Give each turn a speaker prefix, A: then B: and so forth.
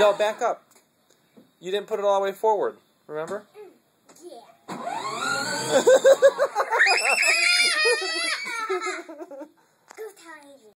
A: No, back up. You didn't put it all the way forward. Remember?
B: Yeah.